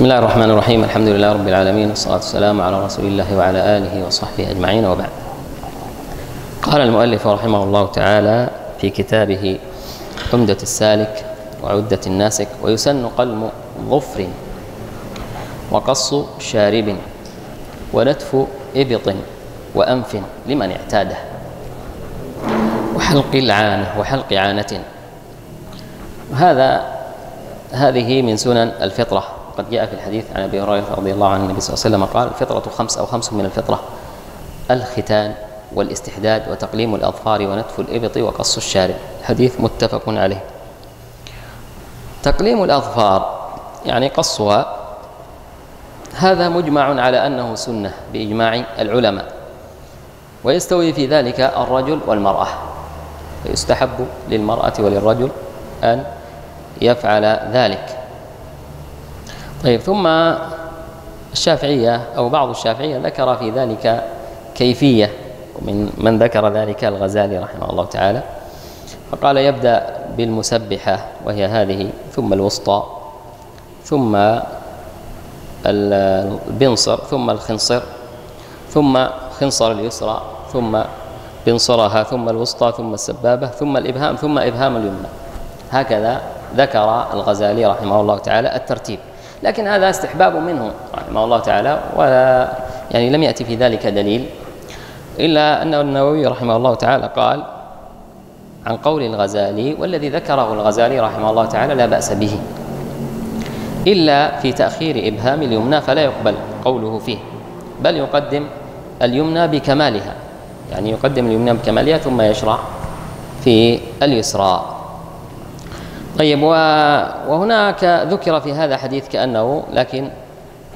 بسم الله الرحمن الرحيم الحمد لله رب العالمين والصلاة والسلام على رسول الله وعلى آله وصحبه أجمعين وبعد قال المؤلف رحمه الله تعالى في كتابه عمدة السالك وعدة الناسك ويسن قلم ظفر وقص شارب ونتف إبط وأنف لمن اعتاده وحلق العانة وحلق عانة هذا هذه من سنن الفطرة قد جاء في الحديث عن أبي هريرة رضي الله عنه النبي صلى الله عليه وسلم قال الفطرة خمس أو خمس من الفطرة الختان والاستحداد وتقليم الأظفار ونتف الإبط وقص الشارب. حديث متفق عليه. تقليم الأظفار يعني قصها هذا مجمع على أنه سنة بإجماع العلماء ويستوي في ذلك الرجل والمرأة. فيستحب للمرأة وللرجل أن يفعل ذلك. طيب ثم الشافعية أو بعض الشافعية ذكر في ذلك كيفية ومن من ذكر ذلك الغزالي رحمه الله تعالى فقال يبدأ بالمسبحة وهي هذه ثم الوسطى ثم البنصر ثم الخنصر ثم خنصر اليسرى ثم بنصرها ثم الوسطى ثم السبابة ثم الإبهام ثم إبهام اليمنى. هكذا ذكر الغزالي رحمه الله تعالى الترتيب. لكن هذا استحباب منه رحمه الله تعالى ولا يعني لم يأتي في ذلك دليل إلا أن النووي رحمه الله تعالى قال عن قول الغزالي والذي ذكره الغزالي رحمه الله تعالى لا بأس به إلا في تأخير إبهام اليمنى فلا يقبل قوله فيه بل يقدم اليمنى بكمالها. يعني يقدم اليمنى بكمالها ثم يشرع في اليسرى. طيب وهناك ذكر في هذا حديث كأنه لكن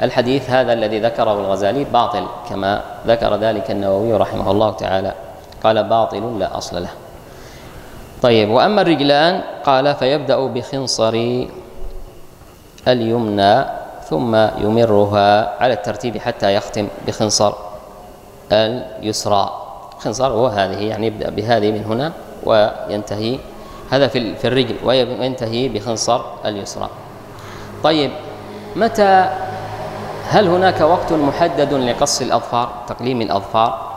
الحديث هذا الذي ذكره الغزالي باطل كما ذكر ذلك النووي رحمه الله تعالى. قال باطل لا أصل له. طيب وأما الرجلان قال فيبدأ بخنصر اليمنى ثم يمرها على الترتيب حتى يختم بخنصر اليسرى. خنصر هو هذه يعني يبدأ بهذه من هنا وينتهي هذا في في الرجل وينتهي بخنصر اليسرى. طيب متى هل هناك وقت محدد لقص الأظفار تقليم الأظفار؟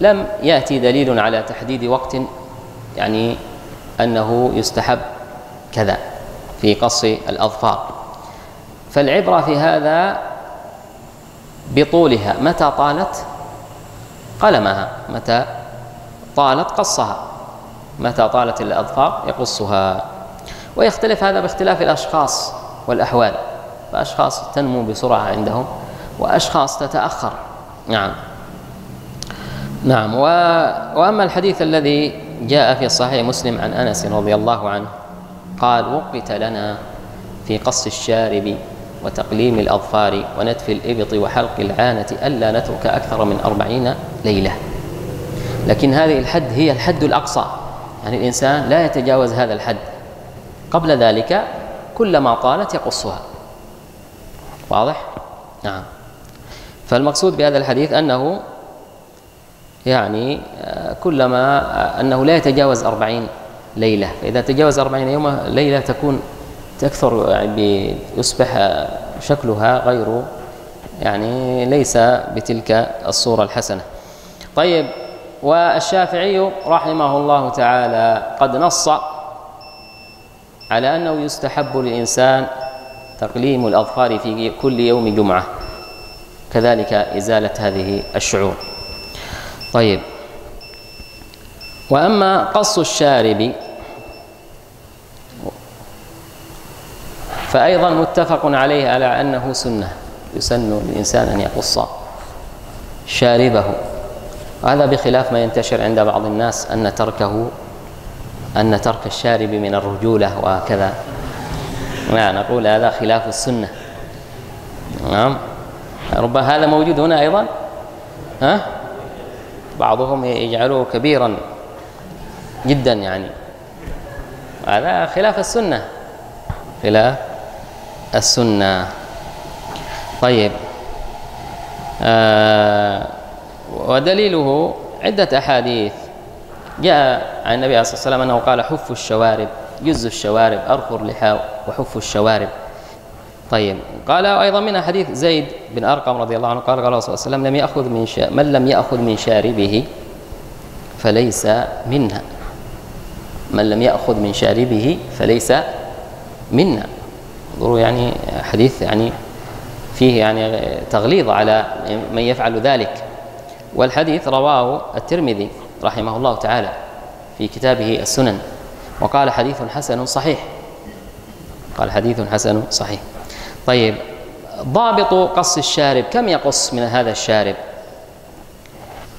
لم يأتي دليل على تحديد وقت يعني أنه يستحب كذا في قص الأظفار. فالعبرة في هذا بطولها متى طالت؟ قلمها متى طالت قصها. متى طالت الأظفار يقصها. ويختلف هذا باختلاف الأشخاص والأحوال. فأشخاص تنمو بسرعة عندهم وأشخاص تتأخر. نعم. نعم. و... وأما الحديث الذي جاء في صحيح مسلم عن أنس رضي الله عنه قال وقت لنا في قص الشارب وتقليم الأظفار ونتف الإبط وحلق العانة ألا نترك أكثر من أربعين ليلة. لكن هذه الحد هي الحد الأقصى. يعني الإنسان لا يتجاوز هذا الحد. قبل ذلك كلما طالت يقصها. واضح؟ نعم. فالمقصود بهذا الحديث أنه يعني كلما أنه لا يتجاوز أربعين ليلة. فإذا تجاوز أربعين يوم ليلة تكون تكثر يعني يصبح شكلها غير يعني ليس بتلك الصورة الحسنة. طيب والشافعي رحمه الله تعالى قد نص على أنه يستحب للإنسان تقليم الأظفار في كل يوم جمعة كذلك إزالة هذه الشعور. طيب. وأما قص الشارب فايضا متفق عليه على أنه سنة يسن للإنسان أن يقص شاربه. وهذا بخلاف ما ينتشر عند بعض الناس أن تركه أن ترك الشارب من الرجولة وكذا لا نقول هذا خلاف السنة. نعم. ربما هذا موجود هنا أيضا؟ ها؟ بعضهم يجعله كبيرا جدا يعني. هذا خلاف السنة. خلاف السنة. طيب. آه ودليله عدة أحاديث. جاء عن النبي صلى الله عليه وسلم أنه قال حفوا الشوارب جزوا الشوارب أرخوا اللحى وحفوا الشوارب. طيب قال أيضا من حديث زيد بن أرقم رضي الله عنه قال قال صلى الله عليه وسلم لم يأخذ من شا... من لم يأخذ من شاربه فليس منا من لم يأخذ من شاربه فليس منا انظروا يعني حديث يعني فيه يعني تغليظ على من يفعل ذلك. والحديث رواه الترمذي رحمه الله تعالى في كتابه السنن وقال حديث حسن صحيح. قال حديث حسن صحيح. طيب ضابط قص الشارب كم يقص من هذا الشارب؟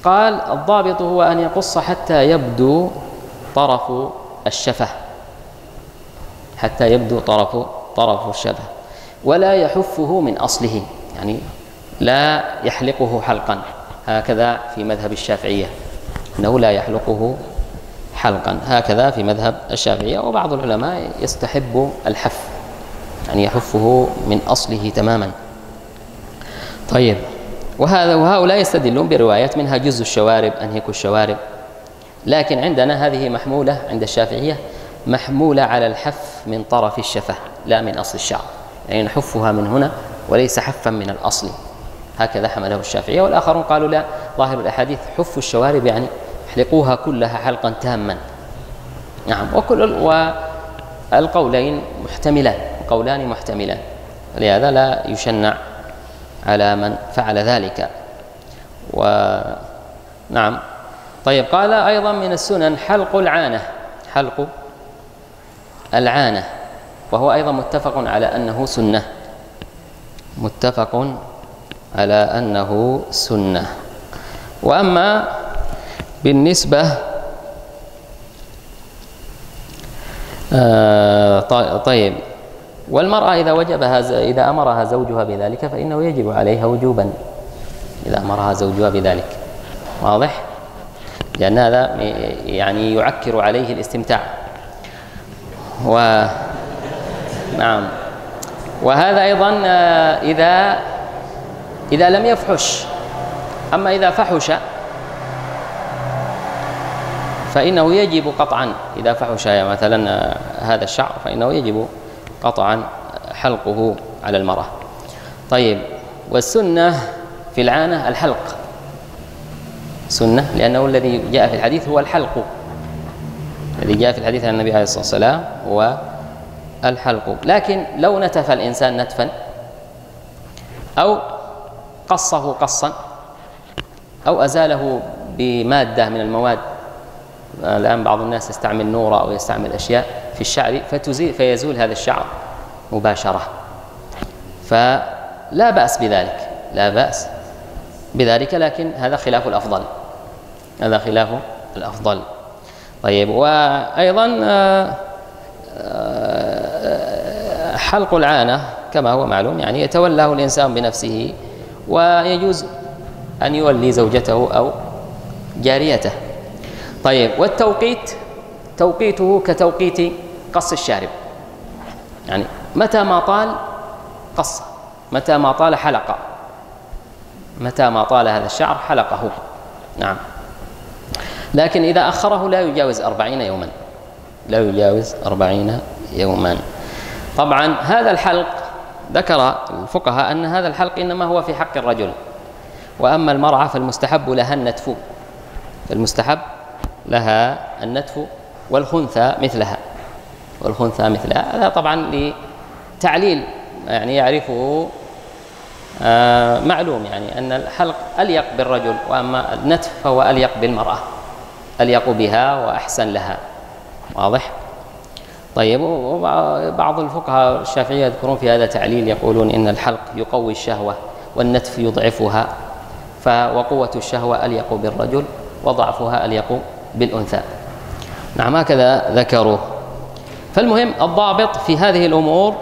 قال الضابط هو أن يقص حتى يبدو طرف الشفة. حتى يبدو طرف طرف الشفة. ولا يحفه من أصله يعني لا يحلقه حلقا. هكذا في مذهب الشافعية أنه لا يحلقه حلقا. هكذا في مذهب الشافعية وبعض العلماء يستحب الحف يعني يحفه من أصله تماما. طيب وهذا وهؤلاء يستدلون بروايات منها جزء الشوارب أنهك الشوارب. لكن عندنا هذه محمولة عند الشافعية محمولة على الحف من طرف الشفة لا من أصل الشعر. يعني نحفها من هنا وليس حفا من الأصل. هكذا حمله الشافعية. والآخرون قالوا لا ظاهر الأحاديث حف الشوارب يعني احلقوها كلها حلقا تاما. نعم وكل والقولين محتملان قولان محتملان. لهذا لا يشنع على من فعل ذلك. ونعم طيب قال أيضا من السنن حلق العانة حلق العانة. وهو أيضا متفق على أنه سنة. متفق على أنه سنة. وأما بالنسبة آه طيب. والمرأة إذا وجبها إذا أمرها زوجها بذلك فإنه يجب عليها وجوبا. إذا أمرها زوجها بذلك. واضح؟ لأن هذا يعني يعكر عليه الاستمتاع. و نعم. وهذا أيضا آه، إذا إذا لم يفحش. أما إذا فحش فإنه يجب قطعا. إذا فحش مثلا آه، هذا الشعر فإنه يجب قطعا حلقه على المرأة. طيب والسنة في العانة الحلق. سنة لأنه الذي جاء في الحديث هو الحلق. الذي جاء في الحديث عن النبي عليه الصلاة والسلام هو الحلق. لكن لو نتف الإنسان نتفا أو قصه قصا أو أزاله بمادة من المواد. الآن بعض الناس يستعمل نورة أو يستعمل أشياء في الشعر فتزيل فيزول هذا الشعر مباشرة. فلا بأس بذلك لا بأس بذلك لكن هذا خلاف الأفضل. هذا خلاف الأفضل. طيب وأيضا آه، آه، حلق العانة كما هو معلوم يعني يتولاه الإنسان بنفسه ويجوز أن يولي زوجته أو جاريته. طيب والتوقيت؟ توقيته كتوقيت قص الشارب. يعني متى ما طال قص متى ما طال حلقه متى ما طال هذا الشعر حلقه. نعم. لكن إذا أخره لا يجاوز أربعين يوما. لا يجاوز أربعين يوما. طبعا هذا الحلق ذكر الفقهاء أن هذا الحلق إنما هو في حق الرجل وأما المرأة فالمستحب لها النتف المستحب لها النتف والخنثى مثلها والخنثى مثلها هذا طبعا لتعليل يعني يعرفه آه معلوم يعني أن الحلق أليق بالرجل وأما النتف فهو أليق بالمرأة أليق بها وأحسن لها واضح؟ طيب وبعض الفقهاء الشافعية يذكرون في هذا تعليل يقولون إن الحلق يقوي الشهوة والنتف يضعفها فوقوة الشهوة أليق بالرجل وضعفها أليق بالأنثى. نعم هكذا ذكروا فالمهم الضابط في هذه الأمور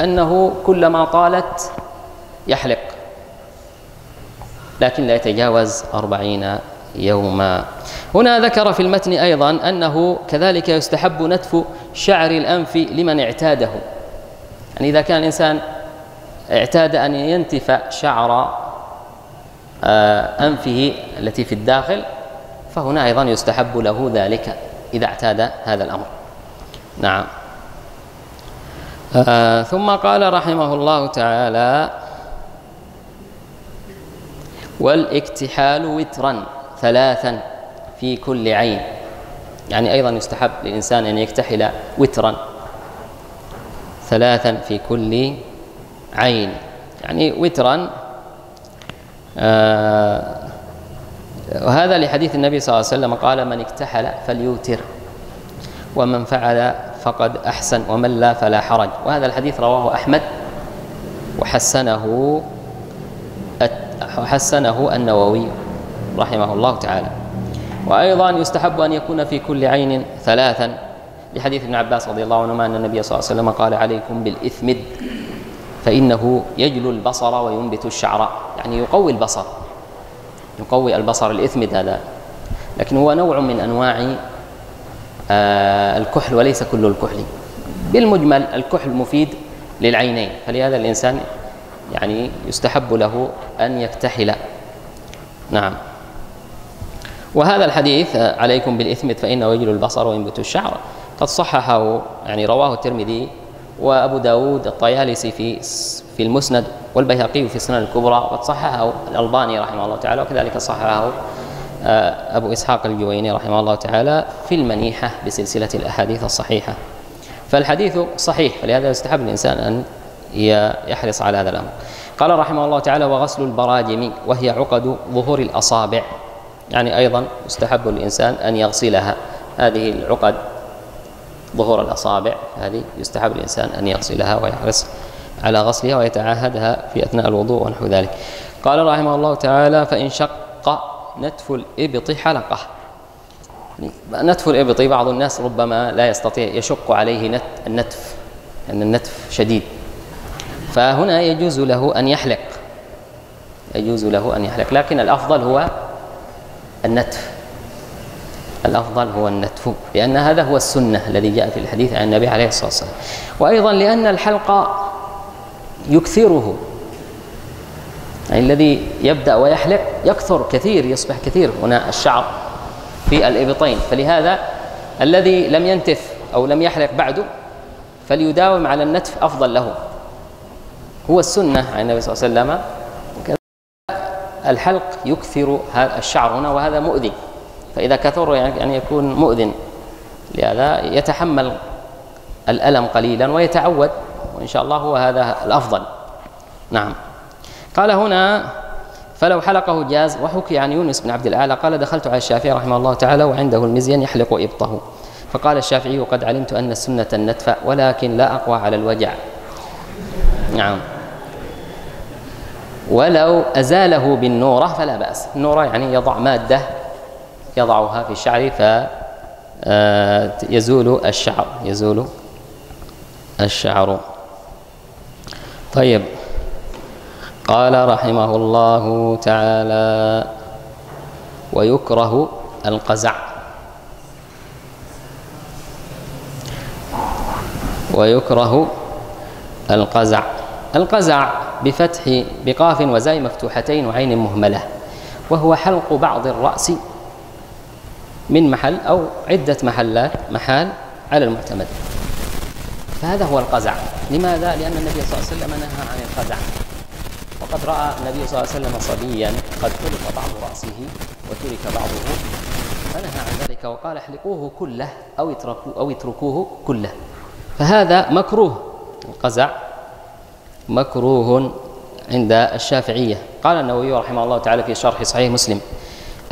أنه كلما طالت يحلق لكن لا يتجاوز أربعين يوما. هنا ذكر في المتن أيضا أنه كذلك يستحب نتف شعر الأنف لمن اعتاده. يعني إذا كان الإنسان اعتاد أن ينتف شعر آه، أنفه التي في الداخل فهنا أيضا يستحب له ذلك إذا اعتاد هذا الأمر. نعم. آه ثم قال رحمه الله تعالى والإكتحال وترا ثلاثا في كل عين. يعني أيضا يستحب للإنسان أن يكتحل وترا. ثلاثا في كل عين. يعني وترا آه وهذا لحديث النبي صلى الله عليه وسلم قال من اكتحل فليوتر ومن فعل فقد أحسن ومن لا فلا حرج. وهذا الحديث رواه أحمد وحسنه حسنه النووي. رحمه الله تعالى. وأيضا يستحب أن يكون في كل عين ثلاثا. لحديث ابن عباس رضي الله عنهما أن النبي صلى الله عليه وسلم قال عليكم بالإثمد فإنه يجلو البصر وينبت الشعر. يعني يقوي البصر. يقوي البصر الإثمد هذا. لكن هو نوع من أنواع آه، الكحل وليس كل الكحل. بالمجمل الكحل مفيد للعينين. فلهذا الإنسان يعني يستحب له أن يكتحل. نعم. وهذا الحديث عليكم بالإثم فإنه يجل البصر وينبت الشعر. قد صححه يعني رواه الترمذي وأبو داود الطيالسي في في المسند والبيهقي في السنن الكبرى وقد صححه الألباني رحمه الله تعالى وكذلك صححه آه، أبو إسحاق الجويني رحمه الله تعالى في المنيحة بسلسلة الأحاديث الصحيحة. فالحديث صحيح فلهذا يستحب الإنسان أن يحرص على هذا الأمر. قال رحمه الله تعالى وغسل البراجم وهي عقد ظهور الأصابع. يعني أيضا يستحب للإنسان أن يغسلها. هذه العقد ظهور الأصابع هذه يستحب الإنسان أن يغسلها ويحرص على غسلها ويتعاهدها في أثناء الوضوء ونحو ذلك. قال رحمه الله تعالى فإن شق نتف الإبط حلقة. نتف الإبط بعض الناس ربما لا يستطيع يشق عليه نت النتف لأن يعني النتف شديد. فهنا يجوز له أن يحلق. يجوز له أن يحلق. لكن الأفضل هو النتف. الأفضل هو النتف لأن هذا هو السنة الذي جاء في الحديث عن النبي عليه الصلاة والسلام. وأيضا لأن الحلق يكثره يعني الذي يبدأ ويحلق يكثر كثير يصبح كثير هنا الشعر في الإبطين. فلهذا الذي لم ينتف أو لم يحلق بعده فليداوم على النتف أفضل له. هو السنة عن النبي صلى الله عليه وسلم الحلق يكثر الشعر هنا وهذا مؤذي فإذا كثر يعني يكون مؤذن. لهذا يتحمل الألم قليلا ويتعود وإن شاء الله هو هذا الأفضل. نعم. قال هنا فلو حلقه جاز وحكي عن يونس بن عبد الأعلى قال دخلت على الشافعي رحمه الله تعالى وعنده المزين يحلق إبطه. فقال الشافعي قد علمت أن السنة النتف ولكن لا أقوى على الوجع. نعم. ولو أزاله بالنورة فلا بأس. النورة يعني يضع مادة يضعها في الشعر فيزول آه، الشعر يزول الشعر. طيب. قال رحمه الله تعالى ويكره القزع. ويكره القزع. القزع بفتح بقاف وزاي مفتوحتين وعين مهملة وهو حلق بعض الرأس من محل أو عدة محلات محال على المعتمد. فهذا هو القزع. لماذا؟ لأن النبي صلى الله عليه وسلم نهى عن القزع. وقد رأى النبي صلى الله عليه وسلم صبيا قد خلق بعض رأسه وترك بعضه فنهى عن ذلك وقال احلقوه كله أو اتركوه أو اتركوه كله. فهذا مكروه القزع. مكروه عند الشافعية. قال النووي رحمه الله تعالى في شرح صحيح مسلم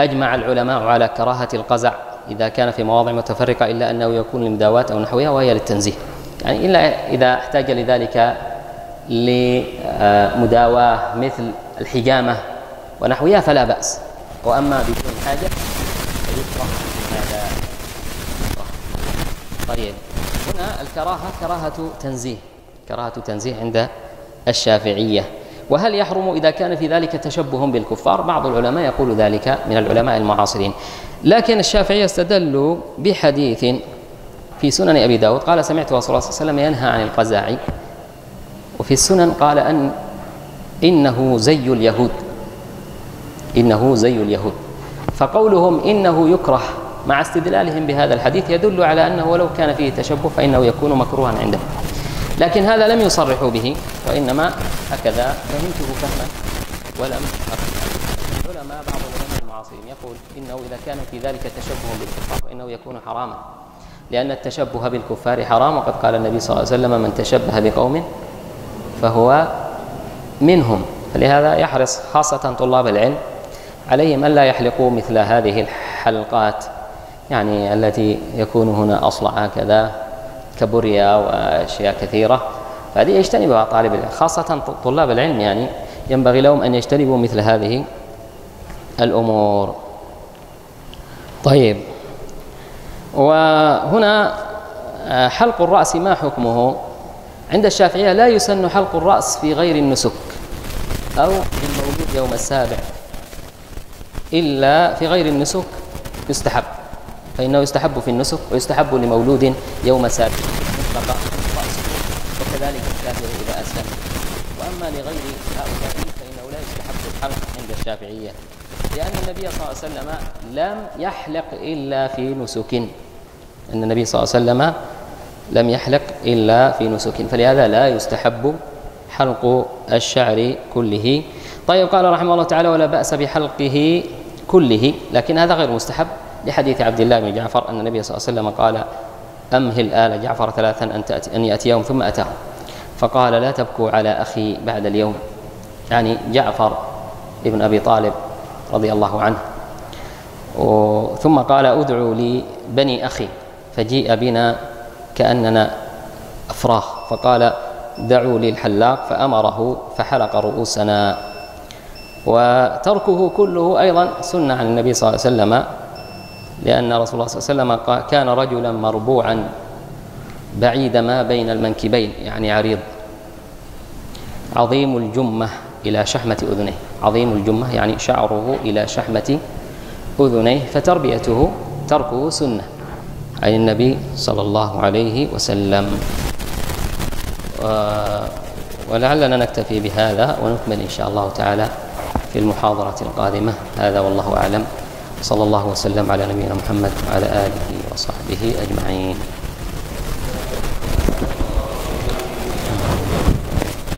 أجمع العلماء على كراهة القزع إذا كان في مواضع متفرقة إلا أنه يكون لمداواة أو نحوها وهي للتنزيه. يعني إلا إذا احتاج لذلك لمداواة مثل الحجامة ونحوها فلا بأس. وأما بدون حاجة فيكره هذا طيب هنا الكراهة كراهة تنزيه. كراهة تنزيه عند الشافعية. وهل يحرم إذا كان في ذلك تشبه بالكفار؟ بعض العلماء يقول ذلك من العلماء المعاصرين. لكن الشافعية استدلوا بحديث في سنن أبي داود. قال سمعت رسول الله صلى الله عليه وسلم ينهى عن القزاع وفي السنن قال أن إنه زي اليهود. إنه زي اليهود. فقولهم إنه يكره مع استدلالهم بهذا الحديث يدل على أنه ولو كان فيه تشبه فإنه يكون مكروها عندهم. لكن هذا لم يصرحوا به وإنما هكذا فهمته فهما ولم العلماء بعض العلماء المعاصرين يقول إنه إذا كان في ذلك تشبه بالكفار فإنه يكون حراما لأن التشبه بالكفار حرام وقد قال النبي صلى الله عليه وسلم من تشبه بقوم فهو منهم. فلهذا يحرص خاصة طلاب العلم عليهم ألا يحلقوا مثل هذه الحلقات يعني التي يكون هنا أصلع هكذا. كبريا وأشياء كثيرة فهذه يجتنبها طالب العلم خاصة طلاب العلم يعني ينبغي لهم أن يجتنبوا مثل هذه الأمور. طيب وهنا آه، حلق الرأس ما حكمه؟ عند الشافعية لا يسن حلق الرأس في غير النسك أو للمولود يوم السابع إلا في غير النسك يستحب فإنه يستحب في النسك ويستحب لمولود يوم سابع مطلقا وكذلك الكافر إذا أسلم. وأما لغير هؤلاء فإنه لا يستحب الحلق عند الشافعية. لأن النبي صلى الله عليه وسلم لم يحلق إلا في نسك. أن النبي صلى الله عليه وسلم لم يحلق إلا في نسك. فلهذا لا يستحب حلق الشعر كله. طيب قال رحمه الله تعالى ولا بأس بحلقه كله. لكن هذا غير مستحب. لحديث عبد الله بن جعفر أن النبي صلى الله عليه وسلم قال أمهل آل جعفر ثلاثا أن, تأتي أن يأتيهم ثم أتاهم فقال لا تبكوا على أخي بعد اليوم. يعني جعفر ابن أبي طالب رضي الله عنه. ثم قال ادعوا لي بني أخي فجيء بنا كأننا أفراخ فقال دعوا لي الحلاق فأمره فحلق رؤوسنا. وتركه كله أيضا سنة عن النبي صلى الله عليه وسلم. لأن رسول الله صلى الله عليه وسلم كان رجلا مربوعا بعيد ما بين المنكبين يعني عريض. عظيم الجمة إلى شحمة أذنيه. عظيم الجمة يعني شعره إلى شحمة أذنيه فتربيته تركه سنة. عن النبي صلى الله عليه وسلم. ولعلنا نكتفي بهذا ونكمل إن شاء الله تعالى في المحاضرة القادمة. هذا والله أعلم. صلى الله وسلم على نبينا محمد وعلى آله وصحبه أجمعين.